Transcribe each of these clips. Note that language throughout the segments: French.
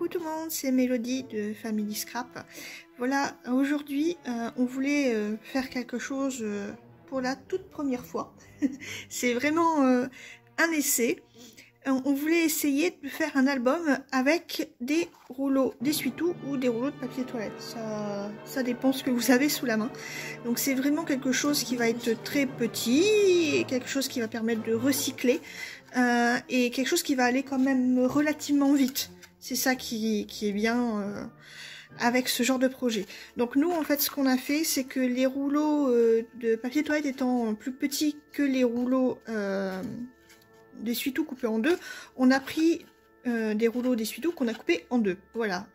Coucou tout le monde, c'est Mélodie de Family Scrap. Voilà, aujourd'hui euh, on voulait euh, faire quelque chose euh, pour la toute première fois. c'est vraiment un essai. On voulait essayer de faire un album avec des rouleaux d'essuie-tout ou des rouleaux de papier toilette. Ça, ça dépend ce que vous avez sous la main. Donc c'est vraiment quelque chose qui va être très petit, et quelque chose qui va permettre de recycler et quelque chose qui va aller quand même relativement vite. C'est ça qui, est bien euh, avec ce genre de projet. Donc nous, en fait, ce qu'on a fait, c'est que les rouleaux euh, de papier toilette étant plus petits que les rouleaux euh, d'essuie-tout coupés en deux, on a pris euh, des rouleaux d'essuie-tout qu'on a coupés en deux. Voilà,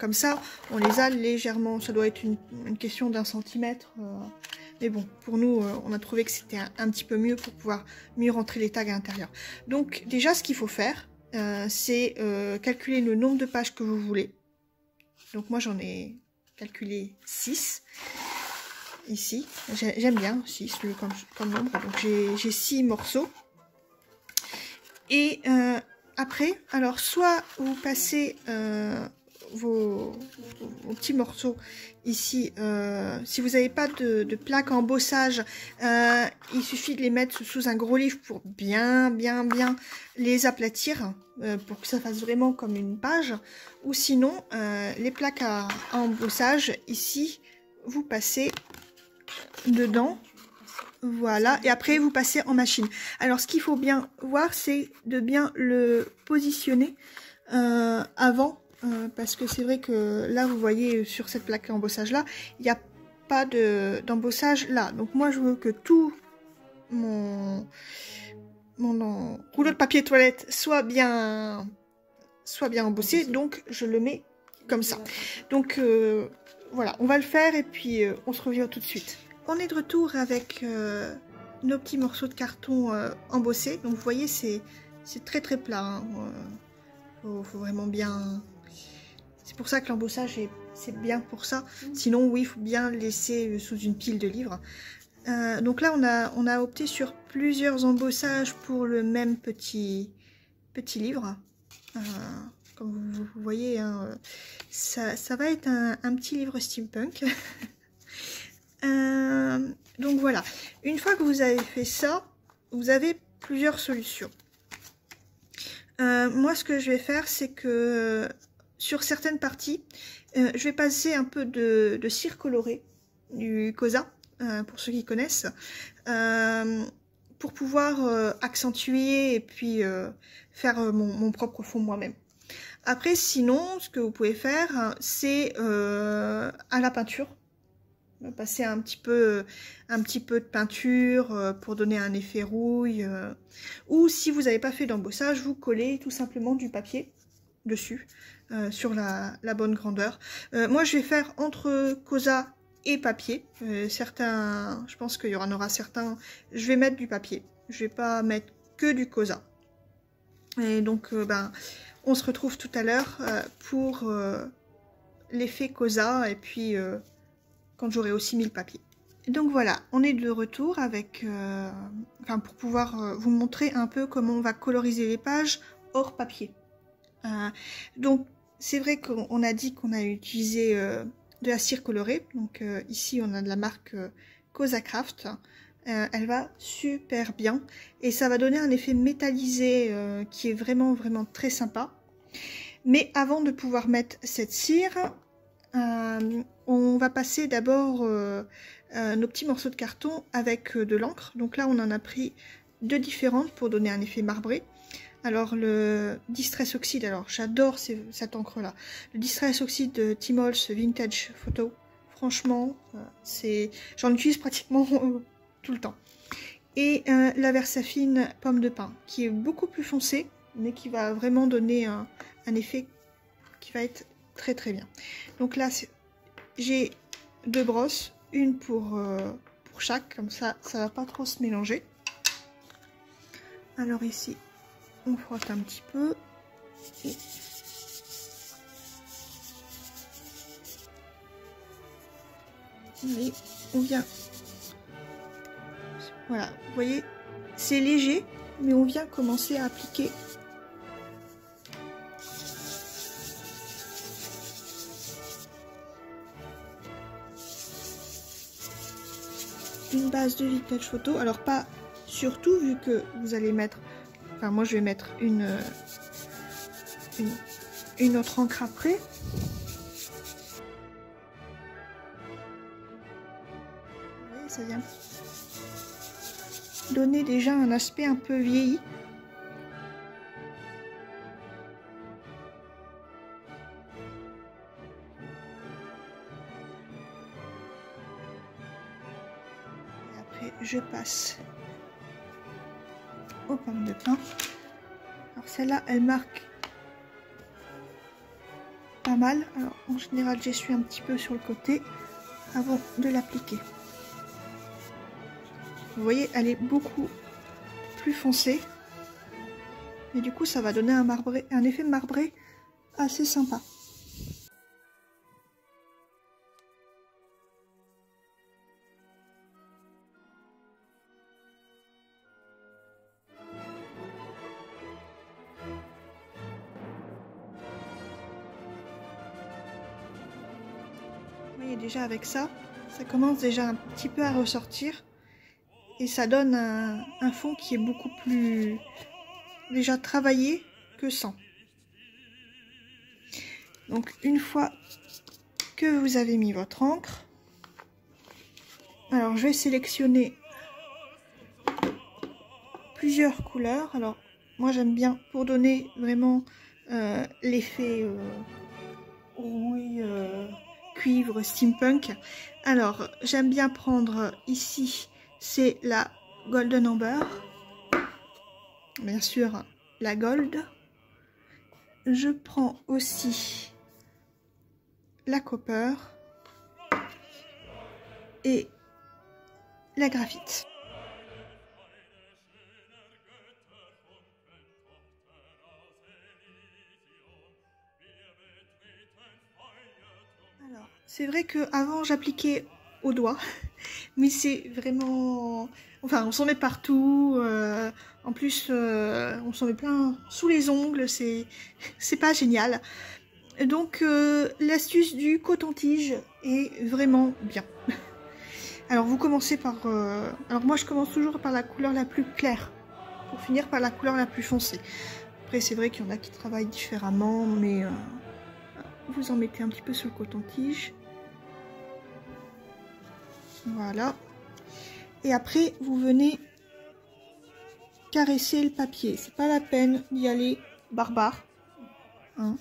comme ça, on les a légèrement. Ça doit être une, question d'un centimètre. mais bon, pour nous, on a trouvé que c'était un, petit peu mieux pour pouvoir mieux rentrer les tags à l'intérieur. Donc déjà, ce qu'il faut faire, euh, c'est euh, calculer le nombre de pages que vous voulez. Donc moi j'en ai calculé 6 ici. J'aime bien 6 comme, nombre. Donc j'ai 6 morceaux. Et euh, après, alors soit vous passez vos, petits morceaux ici. Euh, si vous n'avez pas de, de plaque embossage, euh, il suffit de les mettre sous un gros livre pour bien, bien, bien les aplatir, euh, pour que ça fasse vraiment comme une page. Ou sinon, les plaques à, embossage, ici, vous passez dedans. Voilà, et après vous passez en machine. Alors ce qu'il faut bien voir, c'est de bien le positionner avant euh, parce que c'est vrai que là, vous voyez sur cette plaque d'embossage là, il n'y a pas d'embossage là. Donc moi, je veux que tout mon, mon rouleau de papier toilette soit bien, soit bien embossé. Donc je le mets comme ça. Donc euh, voilà, on va le faire et puis euh, on se revient tout de suite. On est de retour avec nos petits morceaux de carton embossés. Donc vous voyez, c'est très très plat. Hein. Faut, faut, vraiment bien c'est pour ça que l'embossage, c'est bien pour ça. Sinon, oui, il faut bien laisser euh, sous une pile de livres. Euh, donc là, on a, on a opté sur plusieurs embossages pour le même petit, petit livre. Euh, comme vous, voyez, hein, ça, va être un, petit livre steampunk. donc voilà, une fois que vous avez fait ça, vous avez plusieurs solutions. moi, ce que je vais faire, c'est que sur certaines parties, euh, je vais passer un peu de, cire colorée du Cosa, euh, pour ceux qui connaissent, euh, pour pouvoir accentuer et puis faire mon, propre fond moi-même. Après, sinon, ce que vous pouvez faire, c'est à la peinture. Passer un petit peu, un petit peu de peinture pour donner un effet rouille. ou si vous n'avez pas fait d'embossage, vous collez tout simplement du papier dessus. Euh, sur la, bonne grandeur. Euh, moi, je vais faire entre Cosa et papier. Euh, certains, je pense qu'il y en aura certains, je vais mettre du papier. Je vais pas mettre que du Cosa. Et donc, ben, on se retrouve tout à l'heure pour l'effet Cosa et puis quand j'aurai aussi mis le papier. Donc voilà, on est de retour avec, enfin pour pouvoir vous montrer un peu comment on va coloriser les pages hors papier. Donc c'est vrai qu'on a dit qu'on a utilisé euh, de la cire colorée. Donc euh, ici, on a de la marque euh, Cosacraft. elle va super bien. Et ça va donner un effet métallisé qui est vraiment, vraiment très sympa. Mais avant de pouvoir mettre cette cire, on va passer d'abord nos petits morceaux de carton avec de l'encre. Donc là, on en a pris deux différentes pour donner un effet marbré. Alors le Distress Oxide, alors j'adore cette encre là. Le Distress Oxide de Timols Vintage Photo, franchement, euh, c'est, j'en utilise pratiquement tout le temps. Et euh, la Versafine Pomme de Pin, qui est beaucoup plus foncé, mais qui va vraiment donner un, effet qui va être très très bien. Donc là, j'ai deux brosses, une pour, euh, pour chaque, comme ça, ça va pas trop se mélanger. Alors ici, on frotte un petit peu. Et on vient. Voilà vous voyez c'est léger mais on vient commencer à appliquer. Une base de vintage photo. Alors pas surtout vu que vous allez mettre Enfin moi je vais mettre une, une, une autre encre après. Vous ça vient donner déjà un aspect un peu vieilli. Et après, je passe de pin. Alors celle-là, elle marque pas mal. Alors en général, j'essuie un petit peu sur le côté avant de l'appliquer. Vous voyez, elle est beaucoup plus foncée. Et du coup, ça va donner un, marbré, un effet marbré assez sympa. Avec ça, ça commence déjà un petit peu à ressortir. Et ça donne un, un fond qui est beaucoup plus déjà travaillé que sans. Donc une fois que vous avez mis votre encre, alors je vais sélectionner plusieurs couleurs. Alors moi j'aime bien pour donner vraiment euh, l'effet euh, rouille, euh, cuivre, steampunk. Alors j'aime bien prendre ici c'est la Golden Amber. Bien sûr, la Gold. Je prends aussi la Copper et la graphite. Alors, c'est vrai que avant j'appliquais au doigt. Mais c'est vraiment... Enfin, on s'en met partout. Euh, en plus, euh, on s'en met plein sous les ongles. C'est pas génial. Donc, euh, l'astuce du coton-tige est vraiment bien. Alors, vous commencez par... alors, moi, je commence toujours par la couleur la plus claire. Pour finir par la couleur la plus foncée. Après, c'est vrai qu'il y en a qui travaillent différemment. Mais vous en mettez un petit peu sur le coton-tige. Voilà. Et après, vous venez caresser le papier. C'est pas la peine d'y aller barbare. Hein.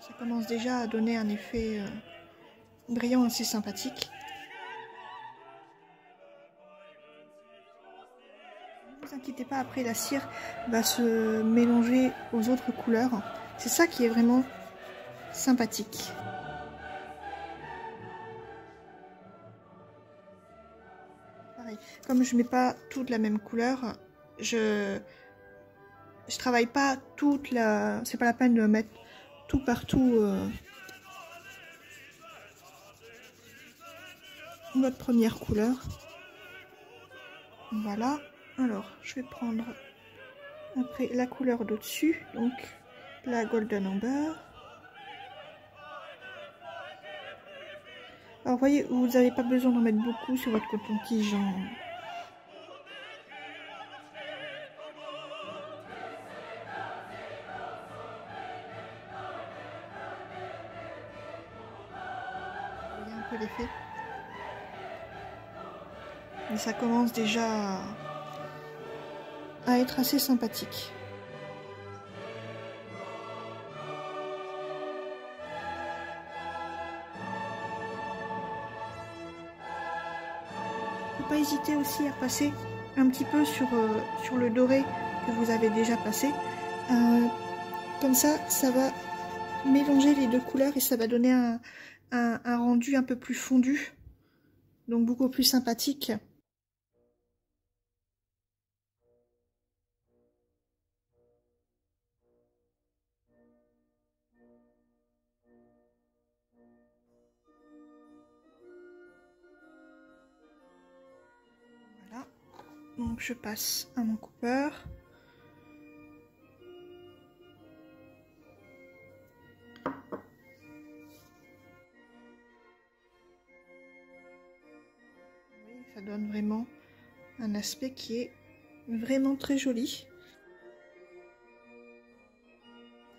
Ça commence déjà à donner un effet euh, brillant assez sympathique. Inquiétez pas, après la cire va se mélanger aux autres couleurs. C'est ça qui est vraiment sympathique. Pareil, comme je mets pas toute la même couleur, je je travaille pas toute la... C'est pas la peine de mettre tout partout euh, notre première couleur. Voilà. Alors, je vais prendre après la couleur d'au-dessus, donc la Golden Amber. Alors, voyez, vous n'avez pas besoin d'en mettre beaucoup sur votre coton-tige. Vous voyez un peu l'effet Et ça commence déjà être assez sympathique. Faut pas hésiter aussi à passer un petit peu sur, euh, sur le doré que vous avez déjà passé. Euh, comme ça, ça va mélanger les deux couleurs et ça va donner un, un rendu un peu plus fondu. Donc beaucoup plus sympathique. je passe à mon coupeur. ça donne vraiment un aspect qui est vraiment très joli.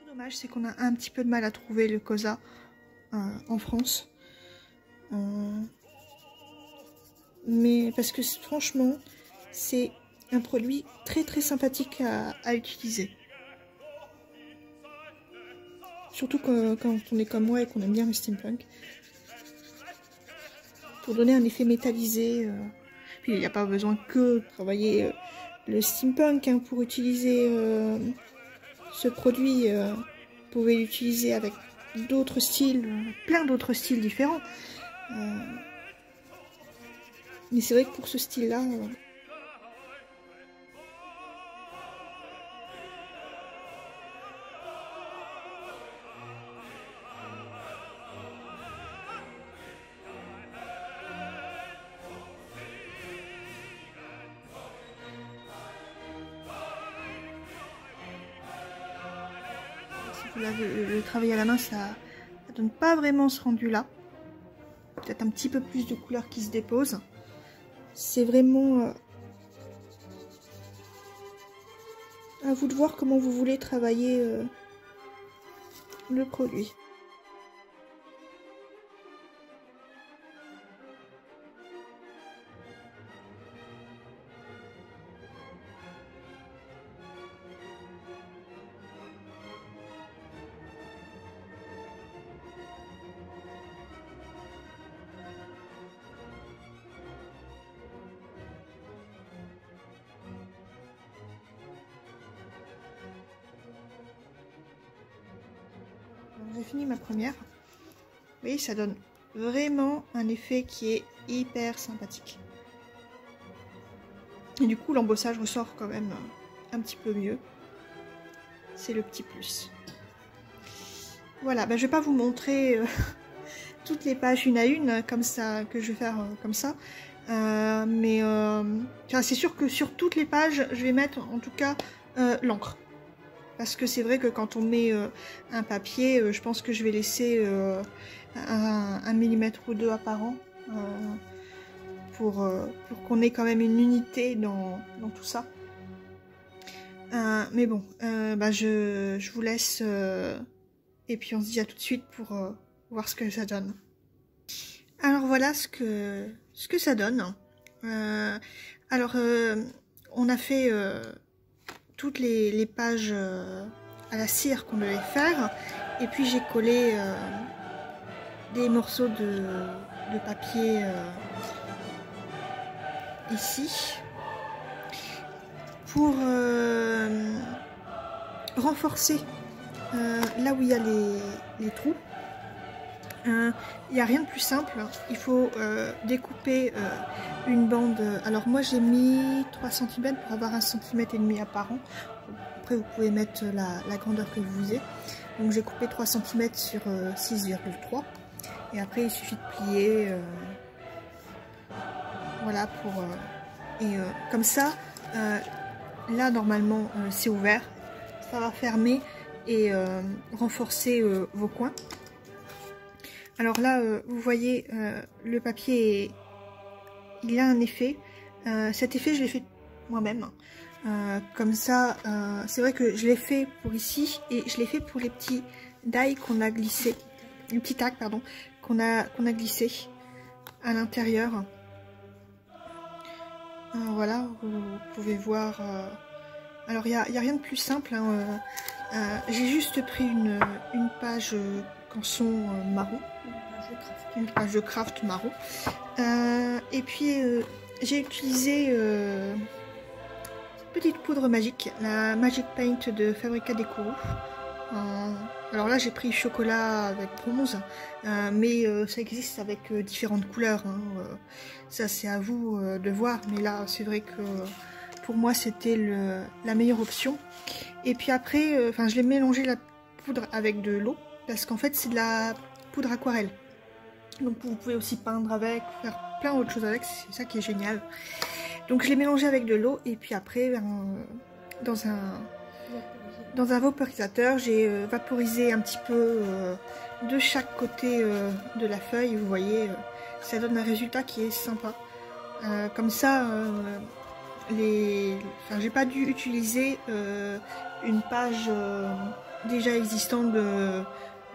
Dommage, c'est qu'on a un petit peu de mal à trouver le cosa euh, en France. Euh, mais parce que franchement, c'est un produit très très sympathique à, utiliser. Surtout quand, on est comme moi et qu'on aime bien le steampunk. Pour donner un effet métallisé. Euh, il n'y a pas besoin que de travailler le steampunk hein, pour utiliser ce produit, euh, vous pouvez l'utiliser avec d'autres styles, plein d'autres styles différents. Euh, mais c'est vrai que pour ce style-là, le, travail à la main, ça, ne donne pas vraiment ce rendu là. Peut-être un petit peu plus de couleur qui se dépose. C'est vraiment euh, à vous de voir comment vous voulez travailler euh, le produit. J'ai fini ma première. Vous voyez, ça donne vraiment un effet qui est hyper sympathique. Et du coup, l'embossage ressort quand même un petit peu mieux. C'est le petit plus. Voilà, ben, je vais pas vous montrer euh, toutes les pages une à une, comme ça, que je vais faire euh, comme ça. Euh, mais c'est sûr que sur toutes les pages, je vais mettre en tout cas l'encre. Parce que c'est vrai que quand on met euh, un papier, euh, je pense que je vais laisser euh, un, millimètre ou deux apparent pour, pour qu'on ait quand même une unité dans, tout ça. mais bon, bah je, je, vous laisse et puis on se dit à tout de suite pour voir ce que ça donne. Alors voilà ce que, ce que ça donne. alors, on a fait toutes les, pages euh, à la cire qu'on devait faire. Et puis j'ai collé euh, des morceaux de, papier euh, ici pour renforcer là où il y a les trous. Il n'y a rien de plus simple. Il faut euh, découper euh, une bande. Alors moi j'ai mis 3 cm pour avoir 1 cm et demi apparent. Après vous pouvez mettre la, grandeur que vous voulez. Donc j'ai coupé 3 cm sur 6,3. Euh, et après il suffit de plier. voilà pour... et comme ça, là normalement c'est ouvert. Ça va fermer et renforcer vos coins. Alors là, euh, vous voyez, euh, le papier, il a un effet. Euh, cet effet, je l'ai fait moi-même. comme ça, c'est vrai que je l'ai fait pour ici et je l'ai fait pour les petits die qu'on a glissés. Les petits tacs, pardon, qu'on a, qu'on a à l'intérieur. voilà, vous, pouvez voir. alors, il n'y a, a, rien de plus simple. Hein, j'ai juste pris une page canson marron une page de craft marron. Euh, et puis euh, j'ai utilisé euh, petite poudre magique, la Magic Paint de Fabrica Decoro. alors là j'ai pris chocolat avec bronze, mais ça existe avec différentes couleurs. Hein, ça c'est à vous de voir, mais là c'est vrai que pour moi c'était la meilleure option. Et puis après, enfin je l'ai mélangé la poudre avec de l'eau parce qu'en fait c'est de la poudre aquarelle. Donc vous pouvez aussi peindre avec, faire plein d'autres choses avec, c'est ça qui est génial. Donc je l'ai mélangé avec de l'eau et puis après dans un dans un vaporisateur j'ai euh, vaporisé un petit peu euh, de chaque côté euh, de la feuille. Vous voyez, ça donne un résultat qui est sympa. comme ça, j'ai pas dû utiliser une page déjà existante de,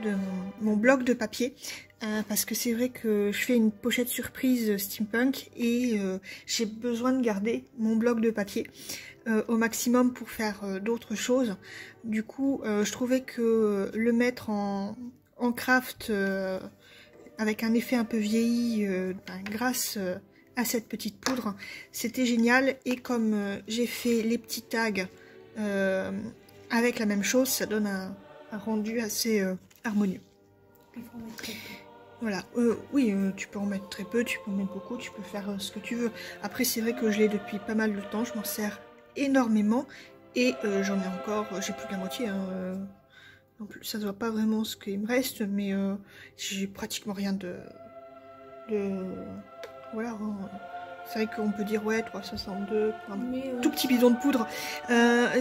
de mon bloc de papier. parce que c'est vrai que je fais une pochette surprise steampunk et j'ai besoin de garder mon bloc de papier. Euh, au maximum pour faire euh, d'autres choses. Du coup, euh, je trouvais que le mettre en, en craft avec un effet un peu vieilli ben, grâce à cette petite poudre, c'était génial. Et comme j'ai fait les petits tags avec la même chose, ça donne un, rendu assez harmonieux. Voilà, oui, tu peux en mettre très peu, tu peux en mettre beaucoup, tu peux faire ce que tu veux. Après, c'est vrai que je l'ai depuis pas mal de temps, je m'en sers énormément et euh, j'en ai encore, euh, j'ai plus que la moitié. Hein, euh. ça se voit pas vraiment ce qu'il me reste, mais j'ai pratiquement rien de... de... Voilà, hein. C'est vrai qu'on peut dire ouais 362 un tout petit bidon de poudre.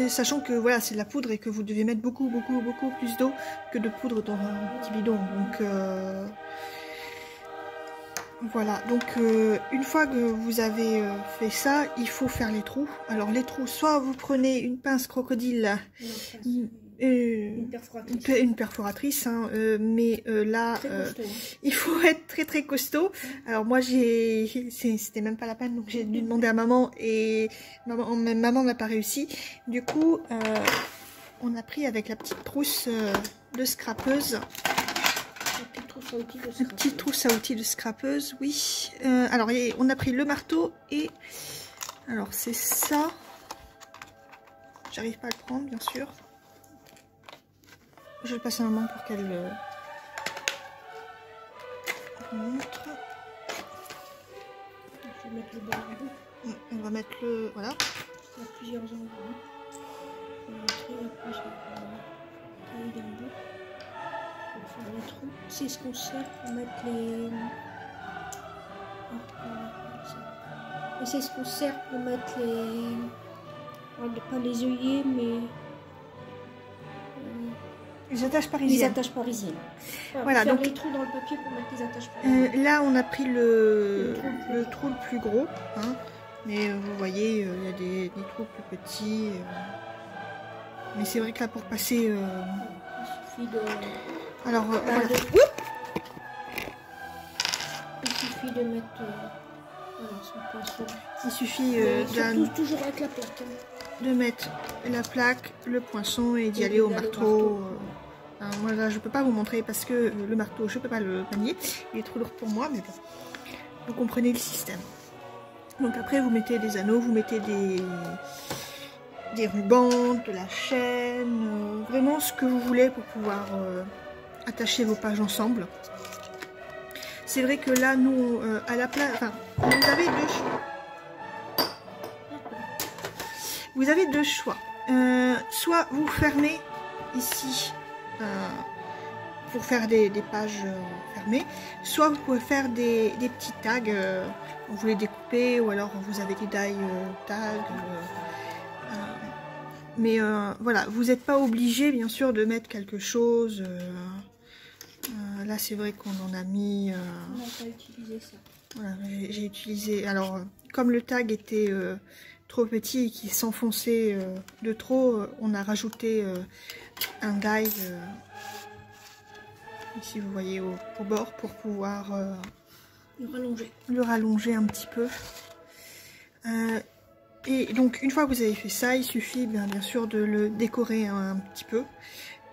Sachant que voilà c'est de la poudre et que vous devez mettre beaucoup beaucoup beaucoup plus d'eau que de poudre dans un petit bidon. Donc voilà, donc euh, une fois que vous avez euh, fait ça, il faut faire les trous. Alors les trous, soit vous prenez une pince crocodile, euh, perforatrice, hein, mais là, hein. il faut être très très costaud. Alors moi j'ai, c'était même pas la peine, donc j'ai dû demander à maman et maman, maman n'a pas réussi. Du coup, on a pris avec la petite trousse de scrapeuse une petite trousse à outils de scrapeuse, oui. Euh, alors, on a pris le marteau et... Alors, c'est ça. J'arrive pas à le prendre, bien sûr. Je vais passer un moment pour qu'elle euh, montre. Je vais mettre le mm, On va mettre le... Voilà. Il y a plusieurs endroits. On va montrer la page d'un bout c'est ce qu'on sert pour mettre les. C'est ce qu'on sert pour mettre les. Pas les œillets, mais. Euh, les attaches parisiennes. Les attaches parisiennes. Voilà, donc les trous dans le papier pour mettre les attaches parisiennes. Euh, là, on a pris le, le, trou, le, plus gros. Hein. Mais euh, vous voyez, il y a des, des, trous plus petits. Mais c'est vrai que là, pour passer. Il suffit de. Alors, euh, voilà. Il suffit de mettre euh, voilà, son poisson. Il suffit euh, de, toujours avec la plaque. Hein. de mettre la plaque, le poinçon et d'y aller au marteau. Euh, moi là, je peux pas vous montrer parce que le marteau, je peux pas le manier. Il est trop lourd pour moi, mais bon. Vous comprenez le système. Donc après, vous mettez des anneaux, vous mettez des des rubans, de la chaîne, vraiment ce que vous voulez pour pouvoir attacher vos pages ensemble. C'est vrai que là, nous, euh, à la place... Enfin, vous avez deux choix. Vous avez deux choix. Euh, soit vous fermez ici euh, pour faire des, pages fermées, soit vous pouvez faire des, petits tags, vous les découper, ou alors vous avez des die tags, mais voilà, vous n'êtes pas obligé bien sûr de mettre quelque chose euh, là, c'est vrai qu'on en a mis... Euh, on n'a pas utilisé ça. Voilà, j'ai utilisé... Alors, comme le tag était euh, trop petit et qu'il s'enfonçait de trop, on a rajouté un die, ici vous voyez au, bord, pour pouvoir le rallonger. le rallonger un petit peu. et donc, une fois que vous avez fait ça, il suffit bien, bien sûr de le décorer un petit peu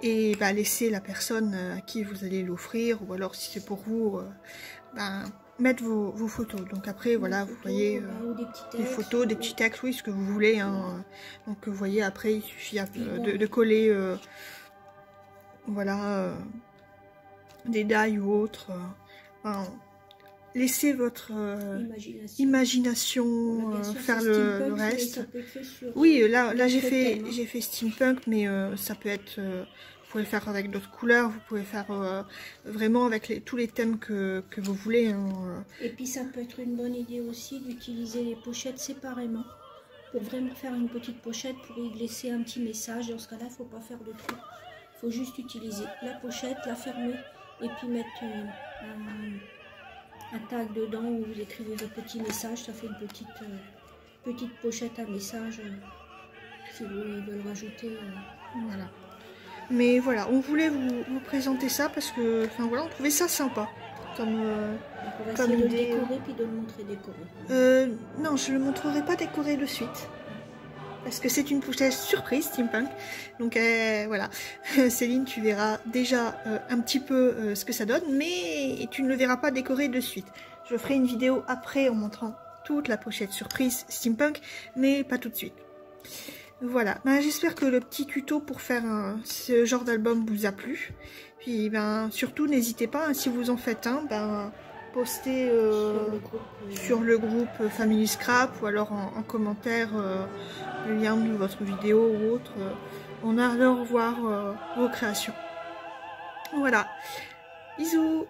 et bah, laisser la personne euh, à qui vous allez l'offrir ou alors si c'est pour vous, euh, bah, mettre vos, photos. Donc après voilà, vous voyez euh, des, photos, des petits textes, oui, ce que vous voulez. Hein. Donc vous voyez après il suffit de, coller voilà des dailles ou autres. laissez votre imagination, faire le, reste. Oui, là, là j'ai fait, j'ai fait steampunk, mais ça peut être pouvez faire avec d'autres couleurs, vous pouvez faire euh, vraiment avec tous les thèmes que, vous voulez. Hein. Et puis ça peut être une bonne idée aussi d'utiliser les pochettes séparément. Pour vraiment faire une petite pochette, pour y laisser un petit message. Dans ce cas-là, il ne faut pas faire de trou. Il faut juste utiliser la pochette, la fermer et puis mettre euh, un tag dedans où vous écrivez votre petit message. Ça fait une petite, euh, petite pochette à message euh, si vous veulent rajouter. euh, voilà. Mais voilà, on voulait vous, vous présenter ça parce que, enfin voilà, on trouvait ça sympa. Comme, euh, Donc on va Comme essayer de le idée, décorer puis de le montrer décoré. euh, non, je ne le montrerai pas décoré de suite. Parce que c'est une pochette surprise steampunk. Donc euh, voilà, Céline, tu verras déjà un petit peu ce que ça donne, mais tu ne le verras pas décoré de suite. Je ferai une vidéo après en montrant toute la pochette surprise steampunk, mais pas tout de suite. Voilà, ben, j'espère que le petit tuto pour faire un- ce genre d'album vous a plu. Puis ben surtout n'hésitez pas, hein, si vous en faites un, ben postez euh, Sur le groupe, euh, sur le groupe Family Scrap ou alors en, en commentaire euh, le lien de votre vidéo ou autre. on a hâte de revoir euh, vos créations. Voilà. Bisous